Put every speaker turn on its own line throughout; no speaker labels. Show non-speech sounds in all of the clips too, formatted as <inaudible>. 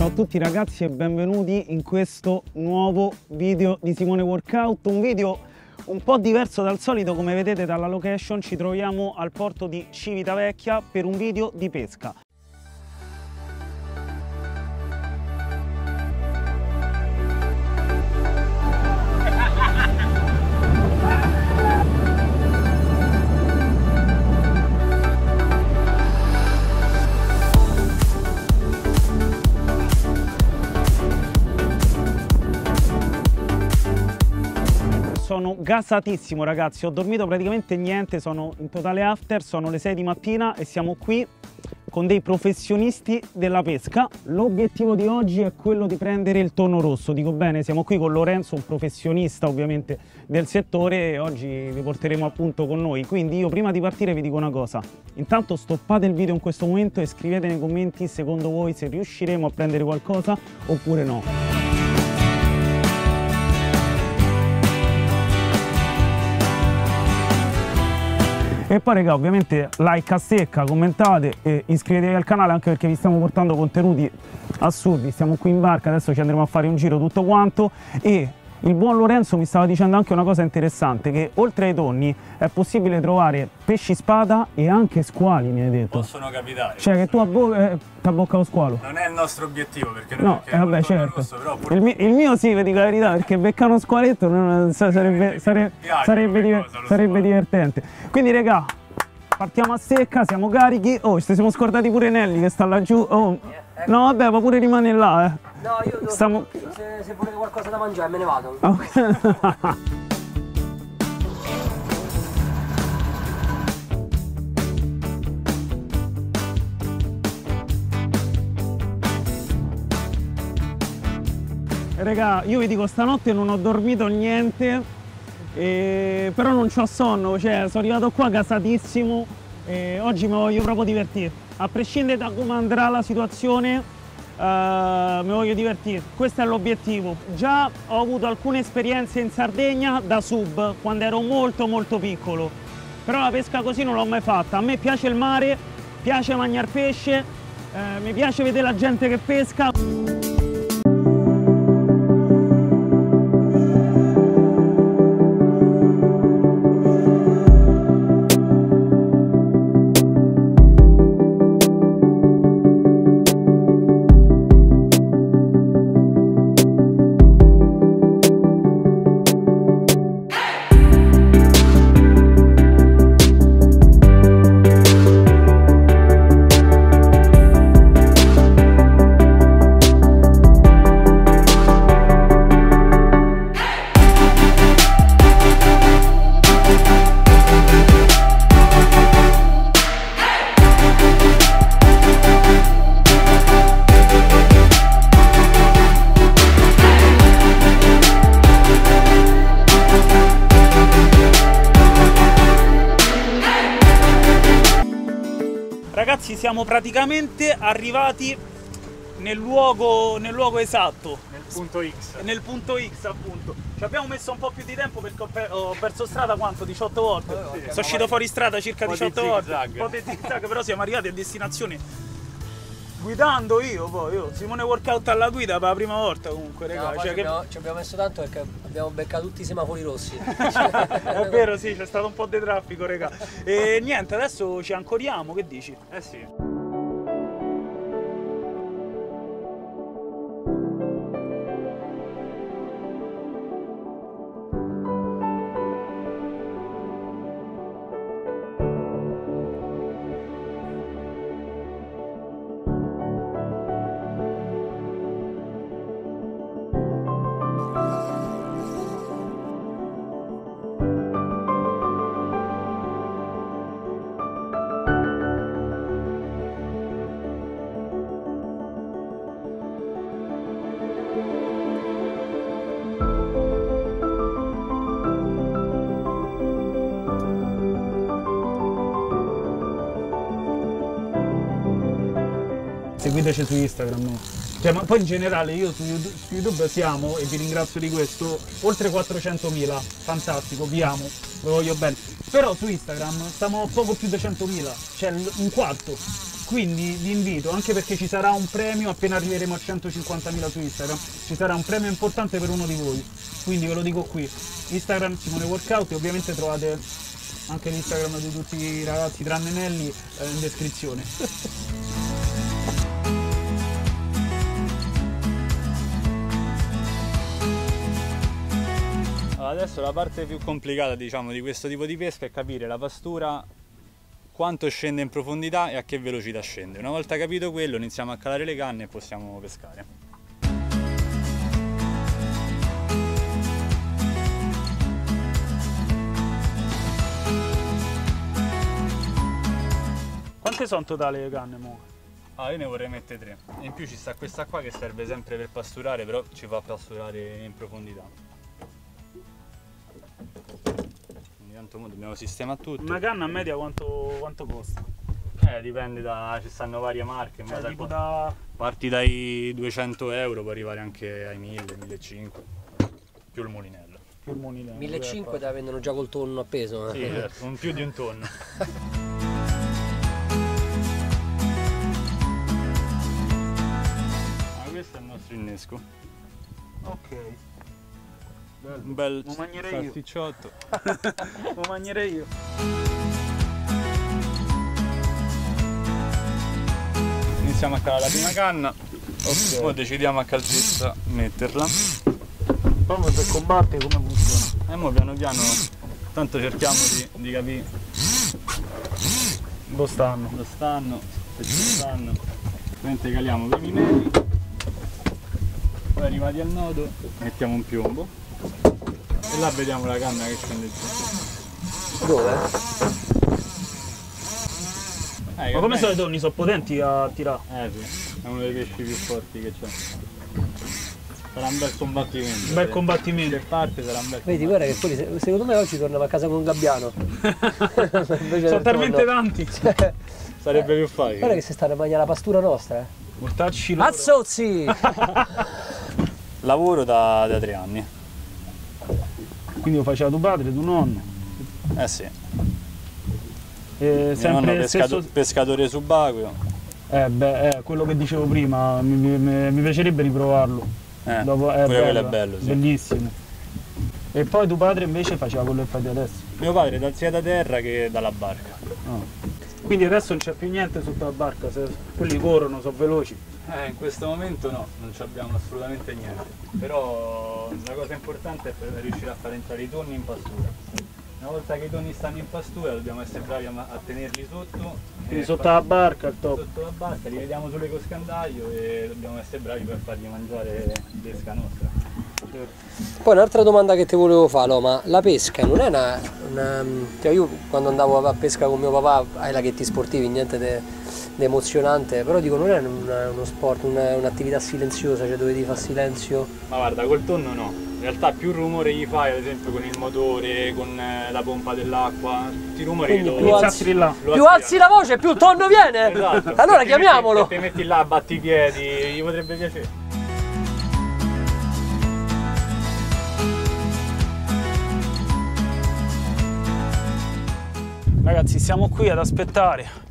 Ciao a tutti ragazzi e benvenuti in questo nuovo video di Simone Workout, un video un po' diverso dal solito, come vedete dalla location ci troviamo al porto di Civitavecchia per un video di pesca. Gasatissimo ragazzi, ho dormito praticamente niente, sono in totale after, sono le 6 di mattina e siamo qui con dei professionisti della pesca. L'obiettivo di oggi è quello di prendere il tonno rosso, dico bene, siamo qui con Lorenzo, un professionista ovviamente del settore e oggi vi porteremo appunto con noi. Quindi io prima di partire vi dico una cosa, intanto stoppate il video in questo momento e scrivete nei commenti secondo voi se riusciremo a prendere qualcosa oppure no. E poi raga ovviamente like a secca, commentate e iscrivetevi al canale anche perché vi stiamo portando contenuti assurdi. Stiamo qui in barca, adesso ci andremo a fare un giro tutto quanto e il buon Lorenzo mi stava dicendo anche una cosa interessante, che oltre ai tonni è possibile trovare pesci spada e anche squali, mi hai detto.
Possono capitare.
Cioè che tu abbo eh, abbocca lo squalo.
Non è il nostro obiettivo, perché
no, eh, vabbè, certo. Rosso, pure... il, mio, il, mio, sì, vi dico la verità, perché beccare uno squaletto non, sarebbe, sarebbe, sarebbe, diver sarebbe divertente. Quindi, regà, partiamo a secca, siamo carichi. Oh, ci siamo scordati pure Nelly che sta laggiù. Oh. No, vabbè, ma pure rimane là, eh.
No, io devo, Stiamo... se, se volete qualcosa da mangiare me ne vado.
Ok. <laughs> Raga, io vi dico, stanotte non ho dormito niente, e... però non ho sonno, cioè sono arrivato qua gasatissimo e oggi mi voglio proprio divertire. A prescindere da come andrà la situazione, Uh, mi voglio divertire, questo è l'obiettivo. Già ho avuto alcune esperienze in Sardegna da sub, quando ero molto molto piccolo, però la pesca così non l'ho mai fatta. A me piace il mare, piace mangiare pesce, uh, mi piace vedere la gente che pesca. Ragazzi siamo praticamente arrivati nel luogo, nel luogo esatto.
Nel punto X.
Nel punto X appunto. Ci abbiamo messo un po' più di tempo perché ho, per, ho perso strada quanto? 18 volte. Sì, Sono uscito fuori strada circa 18 volte. Un po' di zigzag, però siamo arrivati a destinazione guidando io poi, io Simone Workout alla guida per la prima volta comunque,
raga. No, cioè, ci, abbiamo, ci, abbiamo, messo tanto perché abbiamo beccato tutti i semafori rossi. <laughs>
è vero, sì, c'è stato un po' di traffico, raga. E niente, adesso ci ancoriamo, che dici?
Eh sì.
Seguiteci su Instagram. Cioè, ma poi in generale io su YouTube, su YouTube, siamo, e vi ringrazio di questo, oltre 400.000, fantastico, vi amo, vi voglio bene. Però su Instagram stiamo a poco più di 100.000, cioè un quarto. Quindi vi invito, anche perché ci sarà un premio appena arriveremo a 150.000 su Instagram, ci sarà un premio importante per uno di voi. Quindi ve lo dico qui, Instagram Simone Workout e ovviamente trovate anche l'Instagram di tutti i ragazzi tranne Nelly eh, in descrizione. <laughs>
adesso la parte più complicata diciamo, di questo tipo di pesca è capire la pastura quanto scende in profondità e a che velocità scende. Una volta capito quello iniziamo a calare le canne e possiamo pescare.
Quante sono in totale le canne mo?
Ah, io ne vorrei mettere tre. In più ci sta questa qua che serve sempre per pasturare, però ci fa pasturare in profondità. Tanto mo dobbiamo sistemare tutto.
Una canna a media quanto, quanto costa?
Eh, dipende da. ci stanno varie marche. ma
Cioè,
da
tipo da...
Parti dai 200 euro, puoi arrivare anche ai 1000, 1500. Più il mulinello.
più il monile.
1500 te la vendono già col tonno appeso. eh.
Sì, certo, un più di un tonno. <laughs> Ah, questo è il nostro innesco.
Ok.
Un bel
Lo mangerei io.
salsicciotto. <laughs>
Lo mangerei io.
Iniziamo a calare la prima canna. Ora decidiamo a che altezza metterla.
Proprio per combattere come funziona.
E mo piano piano, tanto cerchiamo di, di capire
Dove stanno?
dove stanno, se ci stanno. Mentre caliamo i primi medi. Poi arrivati al nodo mettiamo un piombo. Là vediamo la canna che scende giù.
Dove?
Eh,
Ma come sono i tonni? Sono potenti a tirare?
Eh sì, è uno dei pesci più forti che c'è. Sarà un bel combattimento.
Un bel
Se-
combattimento.
Se parte sarà un bel
Vedi, guarda che se- secondo me oggi torniamo a casa con un gabbiano. <laughs>
Sono talmente
tonno.
tanti. <laughs>
Sarebbe più facile.
Guarda che si stanno a mangiare la pastura nostra. Eh.
Mortacci loro.
Azzozzi! <laughs>
Lavoro da, da tre anni.
Quindi lo faceva tuo padre, tuo nonno.
Eh sì.
E
nonno
sempre
pescato-
stesso...
pescatore subacqueo.
Eh beh, eh, quello che dicevo prima, mi, mi- mi piacerebbe riprovarlo.
Eh,
Dopo- è
pure quello
bello,
è bello, sì.
Bellissimo. E poi tuo padre invece faceva quello che fate adesso.
Mio padre sia da terra che dalla barca.
Ah. Quindi adesso non c'è più niente sotto la barca, quelli corrono, sono veloci.
Eh, in questo momento no, non ci abbiamo assolutamente niente. Però la cosa importante è riuscire a far entrare i tonni in pastura. Una volta che i tonni stanno in pastura dobbiamo essere bravi a, a tenerli sotto.
Quindi
e
sotto la barca al top.
sotto la barca, li vediamo sulle coscandaio e dobbiamo essere bravi per fargli mangiare pesca nostra.
Poi un'altra domanda che ti volevo fare, no, ma la pesca non è una... una- cioè io quando andavo a pesca con mio papà ai laghetti sportivi, niente di emozionante, però dico non è un- uno sport, una- un'attività silenziosa, cioè dove ti fa silenzio.
Ma guarda, col tonno no. In realtà più rumore gli fai, ad esempio con il motore, con eh, la pompa dell'acqua, tutti i rumori
Quindi
lo,
più alzi-. Più alzi la voce, più il tonno viene!
Esatto.
Allora
Se ti
chiamiamolo!
Metti, se ti metti là, batti i piedi, gli potrebbe piacere.
Ragazzi, siamo qui ad aspettare.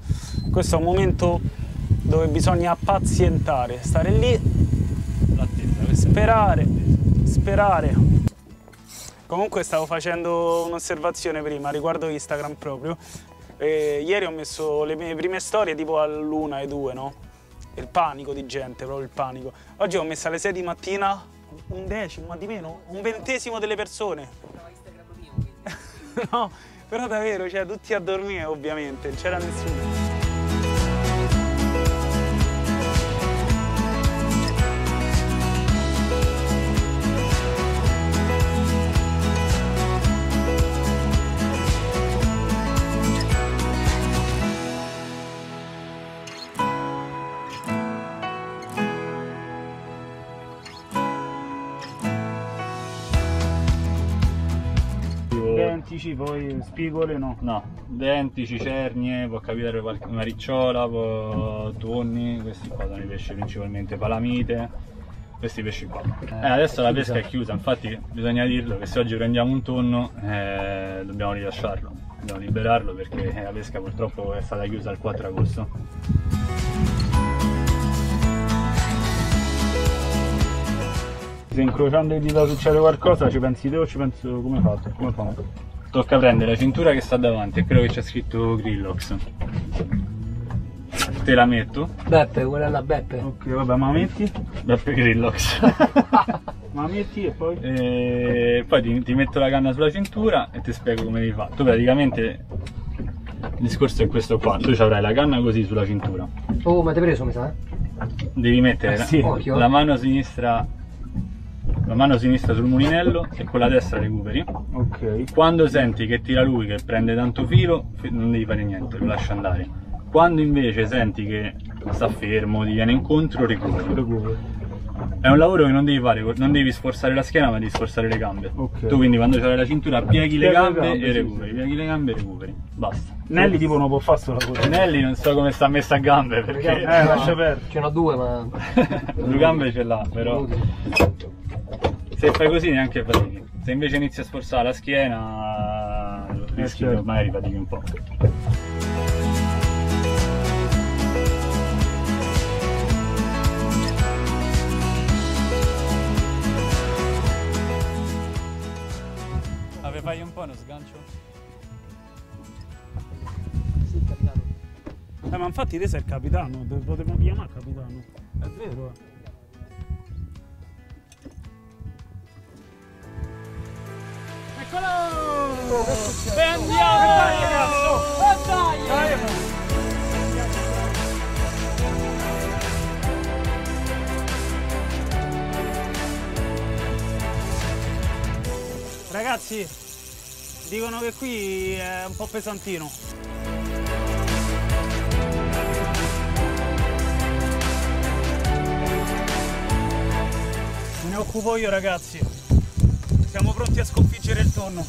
Questo è un momento dove bisogna pazientare, stare lì, sperare, sperare. Comunque stavo facendo un'osservazione prima riguardo Instagram proprio. E ieri ho messo le mie prime storie tipo all'una e due, no? Il panico di gente, proprio il panico. Oggi ho messo alle 6 di mattina un decimo, ma di meno, un ventesimo delle persone. no, <laughs> però davvero, cioè tutti a dormire ovviamente, non c'era nessuno. Dentici, poi spigole no.
No, denti, cicernie, può capitare una ricciola, può- tonni, questi qua sono i pesci principalmente, palamite, questi pesci qua. Eh, adesso la pesca è chiusa, infatti bisogna dirlo che se oggi prendiamo un tonno eh, dobbiamo rilasciarlo, dobbiamo liberarlo perché la pesca purtroppo è stata chiusa il 4 agosto.
Se incrociando le dita succede qualcosa, ci pensi te o ci penso come fatto? Come fa?
Tocca prendere la cintura che sta davanti, è quello che c'è scritto Grillox. Te la metto.
Beppe, quella là, Beppe.
Ok, vabbè, ma metti?
Beppe Grillox. <laughs>
Ma metti e poi?
e poi ti, ti metto la canna sulla cintura e ti spiego come devi fare. Tu praticamente il discorso è questo qua, tu ci avrai la canna così sulla cintura.
Oh, ma ti hai preso, mi sa?
Devi mettere
Eh sì.
Occhio.
la mano sinistra la mano sinistra sul mulinello e con la destra recuperi.
Ok.
Quando senti che tira lui che prende tanto filo, non devi fare niente, lo lasci andare. Quando invece senti che sta fermo, ti viene incontro, recuperi.
Recupero.
È un lavoro che non devi fare, non devi sforzare la schiena, ma devi sforzare le gambe.
Ok.
Tu quindi quando c'hai la cintura pieghi le gambe,
gambe,
e recuperi,
sì.
pieghi le gambe e recuperi. Basta.
Nelly tipo non può fare sto lavoro.
Nelly non so come sta messa a gambe perché
Eh, lascia perdere.
Ce n'ho due, ma... <laughs>
due gambe ce l'ha, però se fai così neanche fatichi. Se invece inizi a sforzare la schiena, rischi
certo.
che magari fatichi un po'. Ave fai un po' uno sgancio?
Sì, capitano.
Eh, ma infatti te sei il capitano, potremmo chiamare capitano. È vero, eh. Eccolo! E andiamo! Dai, ragazzo! Dai! Ragazzi, dicono che qui è un po' pesantino. Me ne occupo io ragazzi. Siamo pronti a sconfiggere il tonno.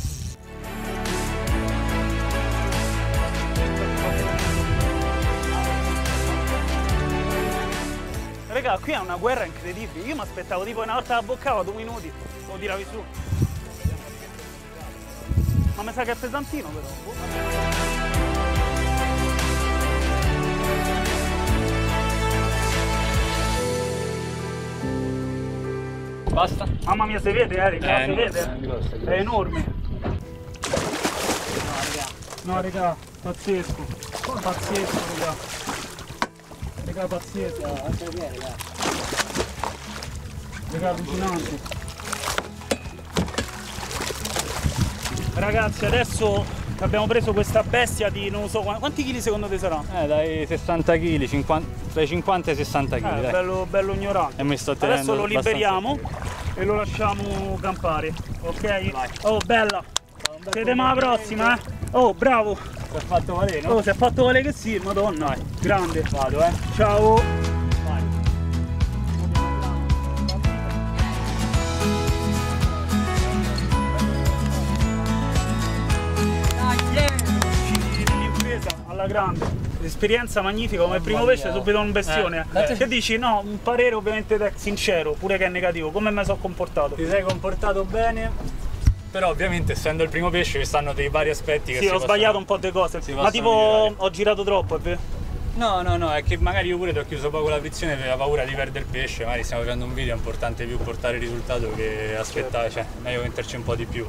Raga, qui è una guerra incredibile. Io mi aspettavo tipo una volta la boccava due minuti, lo tiravi su. Ma mi sa che è pesantino però.
Basta?
Mamma mia, si vede, eh,
Eh,
si vede? È enorme. No, raga, pazzesco. Pazzesco, raga. Raga, pazzesco. Raga, allucinante. Ragazzi, adesso abbiamo preso questa bestia di non so quanti, quanti chili secondo te sarà?
Eh, dai 60 kg, tra i 50 e i 60 kg,
Eh, bello, bello ignorante.
E
Adesso lo liberiamo e lo lasciamo campare, ok? Oh, bella! Vedremo alla prossima, eh? Oh, bravo!
Si è fatto valere, no?
Oh, si è fatto valere che sì, madonna! Grande!
Vado, eh.
Ciao! Alla grande! Esperienza magnifica come primo pesce, subito un bestione.
Eh.
Che dici? No, un parere ovviamente sincero, pure che è negativo. Come mi sono comportato?
Ti sei comportato bene, però ovviamente essendo il primo pesce ci stanno dei vari aspetti che
Sì,
si
ho
possono-
sbagliato un po' di cose. Ma tipo
migliorare.
ho girato troppo, è vero?
No, no, no, è che magari io pure ti ho chiuso poco la frizione per la paura di perdere il pesce, magari stiamo facendo un video, è importante più portare il risultato che aspettare, cioè meglio metterci un po' di più.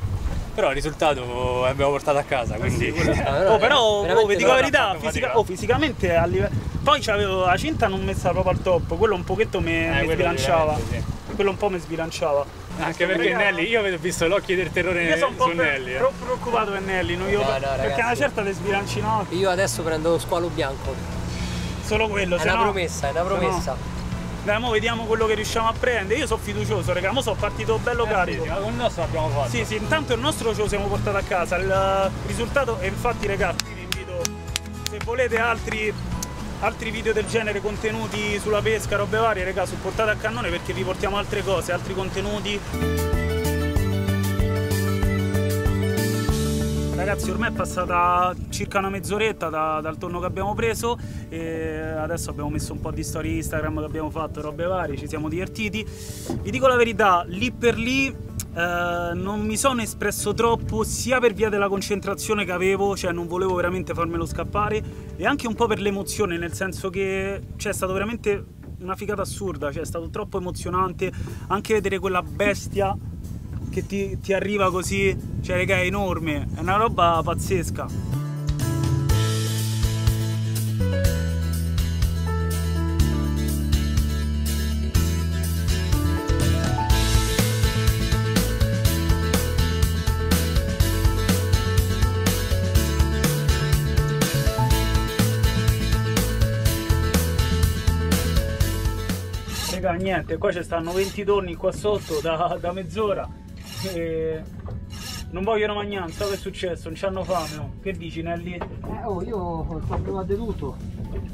Però il risultato l'abbiamo portato a casa, quindi... <laughs>
Oh, però oh,
veramente
vi dico la verità, fisica- oh, fisicamente a livello. Poi c'avevo la cinta non messa proprio al top, quello un pochetto mi,
Eh,
mi
quello
sbilanciava.
veramente,
Quello un po' mi sbilanciava.
Anche perché Nelly, io avevo visto l'occhio del terrore
Io sono un po'
su
pre-
Nelly. eh.
troppo preoccupato per Nelly, non io-
No, no,
perché
ragazzi.
una certa ti sbilanci no,
Io adesso prendo lo squalo bianco.
solo quello.
È una
no-
promessa, è una promessa.
Dai, mo vediamo quello che riusciamo a prendere. Io sono fiducioso, raga, mo sono partito bello
Eh
carico.
sì, ma con il nostro l'abbiamo fatto.
Sì, sì, intanto il nostro ce lo siamo portato a casa. Il risultato, e infatti, ragazzi, vi invito, se volete altri, altri video del genere, contenuti sulla pesca, robe varie, raga, supportate a cannone perché vi portiamo altre cose, altri contenuti. Ragazzi, ormai è passata circa una mezz'oretta da- dal tonno che abbiamo preso e adesso abbiamo messo un po' di storie Instagram che abbiamo fatto, robe varie, ci siamo divertiti. Vi dico la verità, lì per lì Eh, non mi sono espresso troppo sia per via della concentrazione che avevo, cioè non volevo veramente farmelo scappare, e anche un po' per l'emozione, nel senso che cioè, è stato veramente una figata assurda, cioè è stato troppo emozionante anche vedere quella bestia che ti, ti arriva così, cioè raga è enorme, è una roba pazzesca. Niente, qua ci stanno 20 tonni qua sotto da, da mezz'ora e non vogliono mangiare, so che è successo, non c'hanno fame, no? Che dici Nelly?
Eh, oh, io sto provando tutto.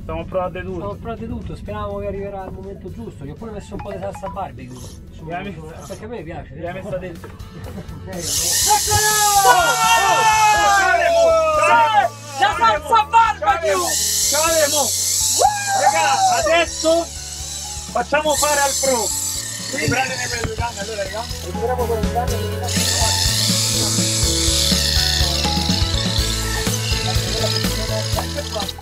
Stiamo provando tutto.
provando tutto, speravo che arriverà il momento giusto. Gli ho pure messo un po' di salsa barbecue. Su,
messo-
perché a me piace.
Gli hai messa dentro.
La salsa barbecue!
Calemo! Raga, adesso facciamo fare al pro. Prendene per due canne, allora raga.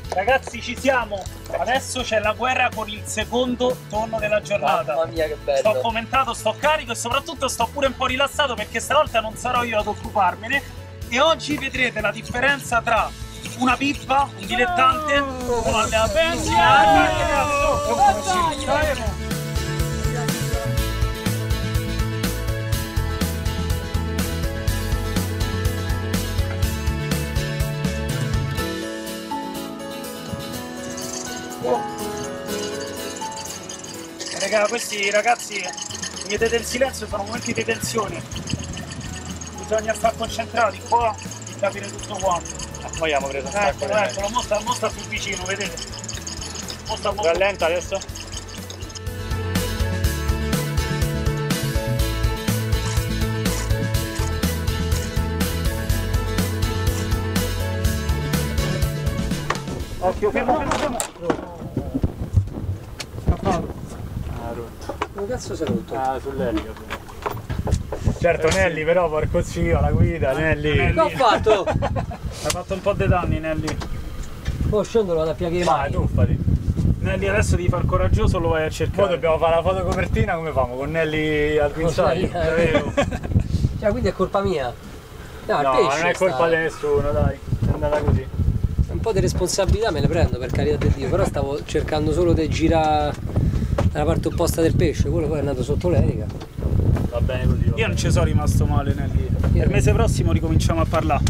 Ragazzi ci siamo, adesso c'è la guerra con il secondo tonno della giornata.
Mamma mia che
Sto
bello.
commentato, sto carico e soprattutto sto pure un po' rilassato perché stavolta non sarò io ad occuparmene e oggi vedrete la differenza tra una pippa, un dilettante con la benzina Raga, questi ragazzi, vedete del silenzio, sono momenti di tensione. Bisogna stare concentrati qua e capire tutto quanto.
Poi abbiamo preso un sacco
Eccolo,
di
eccolo, mo sta, mo sta più vicino, vedete? Mo sta molto
Rallenta adesso?
Occhio, fermo, fermo, fermo.
Come cazzo è rotto?
Ah, sull'elio. Certo, Nelly, però porco zio, la guida, Nelly.
Nelly.
Che ho fatto? <laughs>
Hai fatto un po' di danni, Nelly.
Oh, scendo vado a piagare
Vai,
mai.
tuffati.
Nelly, adesso devi far coraggioso, lo vai a cercare.
dobbiamo fare la foto copertina, come famo? Con Nelly al guinzaglio?
Davvero. <laughs> Cioè, quindi è colpa mia. No,
No,
pesce
non è colpa
sta-
di nessuno, dai. È andata così.
Un po' di responsabilità me le prendo, per carità di Dio, però stavo cercando solo di girare dalla parte opposta del pesce, quello poi è andato sotto l'elica.
Va bene così.
Io non ci sono rimasto male, Nelly. Il mese prossimo ricominciamo a parlare.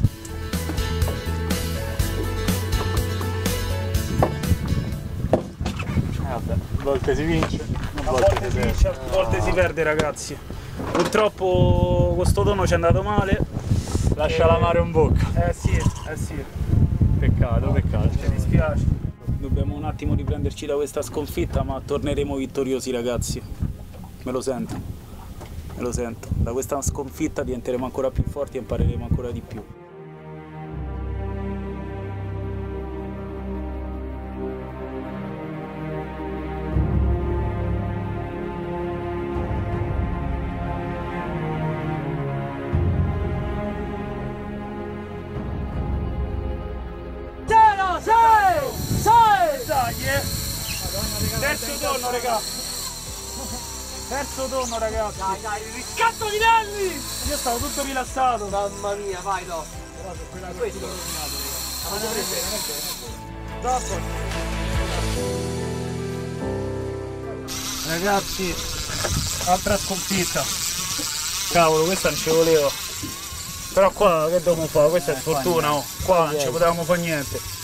Eh, vabbè, a volte si vince, a volte
volte
si
si
perde.
vince, a volte si perde, ragazzi. Purtroppo questo dono ci è andato male.
Lascia l'amaro in bocca.
Eh sì, eh sì,
Peccato, peccato.
ci dispiace. Dobbiamo un attimo riprenderci da questa sconfitta, ma torneremo vittoriosi, ragazzi. Me lo sento. Me lo sento. Da questa sconfitta diventeremo ancora più forti e impareremo ancora di più. Raga! Terzo tonno, ragazzi!
Dai, dai, riscatto di Nelly!
Io stavo tutto rilassato.
Mamma mia, vai no. Questo.
Ragazzi, altra sconfitta. Cavolo, questa non ci volevo. Però qua che dobbiamo fare? Questa è sfortuna, oh. Qua non ci potevamo fare niente.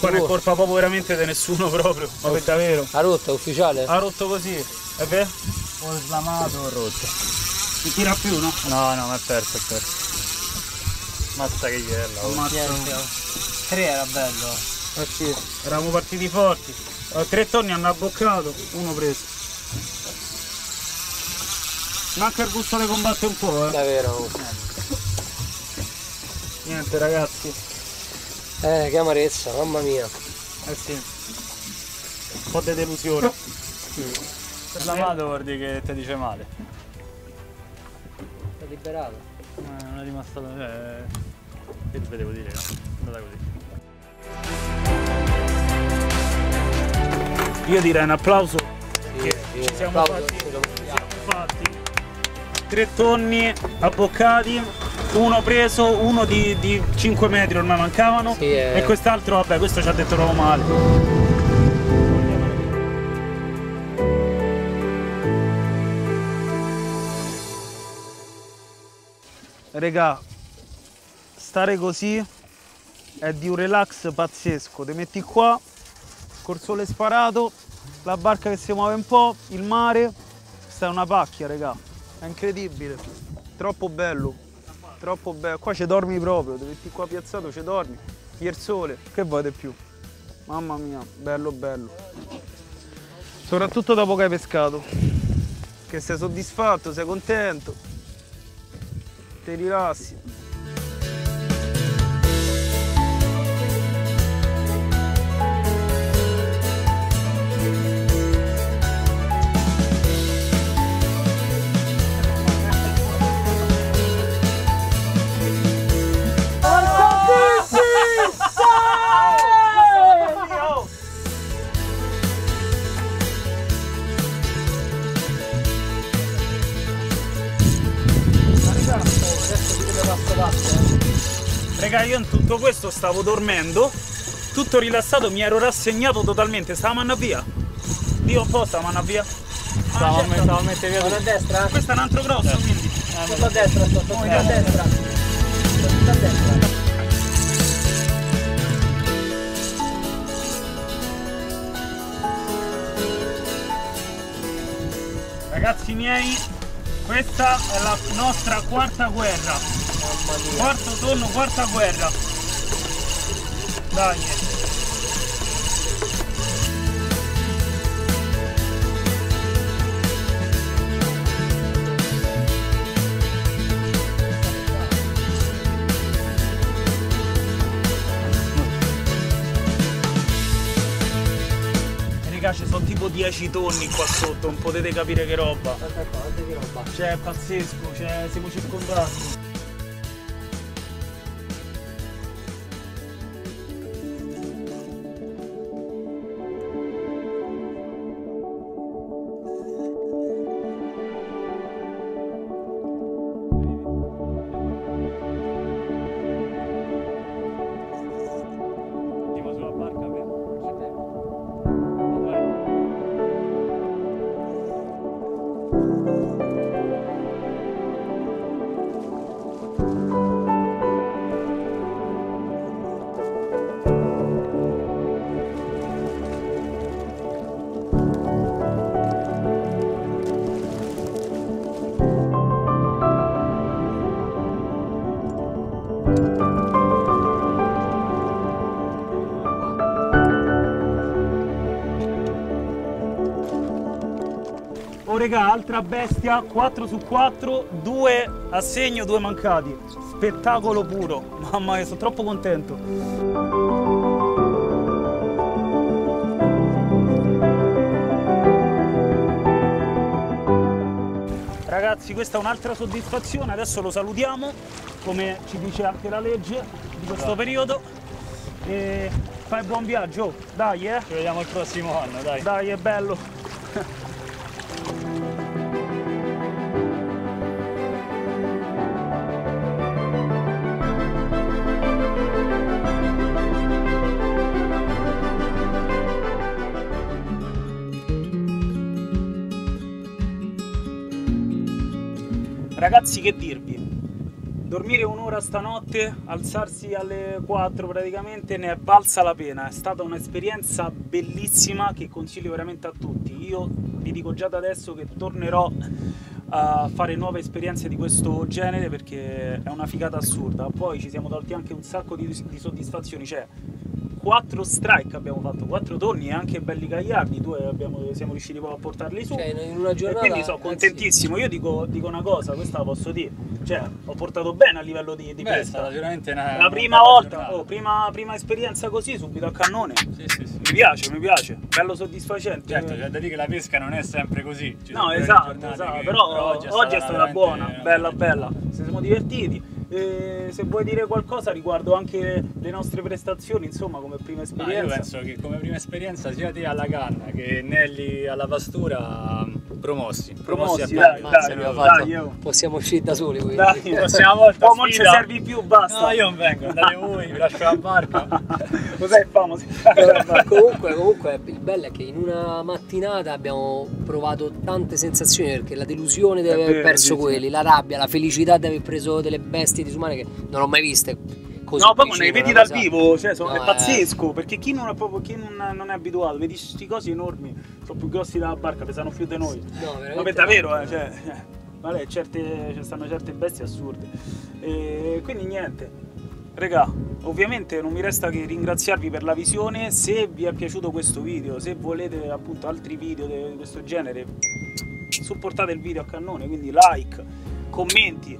Qua non è colpa proprio veramente di nessuno proprio. Ma per davvero.
La rotta, ufficiale?
Ha rotto così, è vero?
Ho slamato, ho rotto.
Non tira più, no?
No, no, ma è perso, è perso. Mazza che iella. oh.
Ammazza.
Tre era bello.
Eh sì, eravamo partiti forti. A tre tonni hanno abboccato, uno preso. Manca il gusto di combattere un po', eh.
Davvero.
Niente ragazzi.
Eh, che amarezza, mamma mia.
Eh sì. Un po' di delusione.
Slamato vuol dire che ti dice male.
liberato.
Ma non è rimasto. Cioè, che vi devo dire, no? È andata così.
Io direi un applauso
sì,
ci siamo
applauso,
fatti,
sì,
ci siamo fatti tre tonni abboccati, uno preso, uno di, di 5 metri ormai mancavano
Sì, eh.
e quest'altro, vabbè, questo ci ha detto proprio male. Regà, stare così è di un relax pazzesco. Ti metti qua, col sole sparato, la barca che si muove un po', il mare. Questa è una pacchia, regà. È incredibile. Troppo bello. Troppo bello. Qua ci dormi proprio, ti metti qua piazzato, ci dormi. Il sole, che vuoi di più? Mamma mia, bello bello. Soprattutto dopo che hai pescato. Che sei soddisfatto, sei contento. Ti rilassi. Raga, io in tutto questo stavo dormendo, tutto rilassato, mi ero rassegnato totalmente. Stavo a via. Dio apposta, stavo a via.
Stavo a
certo.
me- stavo a mettere via
Vado a destra?
Questo è un altro grosso, quindi.
Tutto a destra, tutto a destra. Tutto a destra.
Ragazzi miei, questa è la nostra quarta guerra. Quarto tonno, quarta guerra. Dai. Ci sono tipo 10 tonni qua sotto, non potete capire che roba. Cioè, è pazzesco, cioè, siamo circondati. Regà, altra bestia, 4 su 4, 2 a segno, 2 mancati. Spettacolo puro. Mamma mia, sono troppo contento. Ragazzi, questa è un'altra soddisfazione, adesso lo salutiamo, come ci dice anche la legge di questo periodo. E fai buon viaggio, dai eh!
Ci vediamo il prossimo anno, dai.
Dai, è bello. Ragazzi, che dirvi? Dormire un'ora stanotte, alzarsi alle 4 praticamente ne è valsa la pena. È stata un'esperienza bellissima che consiglio veramente a tutti. Io vi dico già da adesso che tornerò a fare nuove esperienze di questo genere perché è una figata assurda. Poi ci siamo tolti anche un sacco di, di soddisfazioni. Cioè, quattro strike abbiamo fatto, quattro torni e anche belli gagliardi, due abbiamo- siamo riusciti poi a portarli su.
Cioè, in una
E
giornata.
quindi sono
anzi,
contentissimo. Io dico, dico una cosa, questa la posso dire. Cioè, ho portato bene a livello di, di
Beh, è
pesca.
stata una.
La prima volta, oh, prima, prima esperienza così, subito a cannone.
Sì, sì, sì.
Mi piace, mi piace, bello soddisfacente.
Certo, c'è da dire che la pesca non è sempre così. Ci
No, esatto, esatto,
che-
però, oggi è stata,
veramente
buona,
una
bella bella, ci siamo divertiti. E se vuoi dire qualcosa riguardo anche le nostre prestazioni, insomma, come prima
Ma
esperienza.
io penso che come prima esperienza sia te alla canna che Nelly alla pastura promossi.
Promossi,
a
dai, dai, dai, io.
Possiamo uscire da soli quindi.
Dai,
La prossima volta
Oh, non ci servi più, basta.
No, io non vengo, andate voi, vi lascio la barca. <laughs>
Cos'è famo?
Ma comunque, comunque il bello è che in una mattinata abbiamo provato tante sensazioni perché la delusione di aver perso quelli, la rabbia, la felicità di aver preso delle bestie disumane che non ho mai viste così.
No, poi quando
vicino,
vedi dal
cosa-
vivo, cioè, sono-
No,
è
eh.
pazzesco, perché chi non è, proprio, chi non, non è abituato, vedi questi cosi enormi, sono più grossi della barca, pesano più di noi.
No, veramente
per davvero, eh, cioè, eh, vale, certe, ci stanno certe bestie assurde. E quindi niente. Regà, ovviamente non mi resta che ringraziarvi per la visione, se vi è piaciuto questo video, se volete appunto altri video di questo genere, supportate il video a cannone, quindi like, commenti,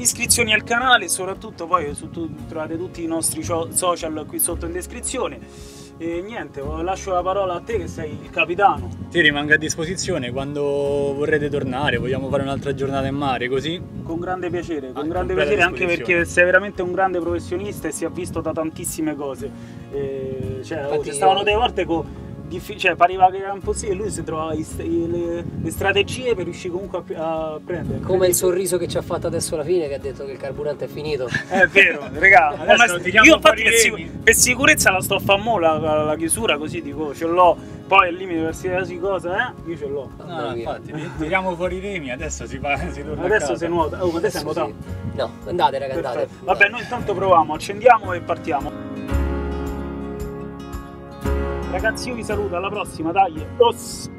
iscrizioni al canale e soprattutto poi su tu- trovate tutti i nostri social qui sotto in descrizione. E niente, lascio la parola a te che sei il capitano.
Ti rimango a disposizione quando vorrete tornare, vogliamo fare un'altra giornata in mare, così.
Con grande piacere, con
Ah,
grande piacere anche perché sei veramente un grande professionista e si è visto da tantissime cose. E, cioè, oh, ci stavano delle volte con cioè, pareva che era impossibile, lui si trovava i le, le strategie per riuscire comunque a, a prendere.
Come il sorriso che ci ha fatto adesso alla fine che ha detto che il carburante è finito. <laughs>
È vero, regà. <laughs>
Adesso
io infatti per,
remi.
per sicurezza la sto a fare mo la, la- la chiusura così dico ce l'ho. Poi al limite qualsiasi cosa, eh? Io ce l'ho.
No,
Mamma
no,
mia.
infatti, ti- tiriamo fuori i remi, adesso si, fa, si torna
Adesso se nuota. Oh, ma
Adesso
nuotato.
sì. No, andate raga, andate.
Vabbè, noi intanto proviamo, accendiamo e partiamo. Ragazzi, io vi saluto, alla prossima, dai. Os.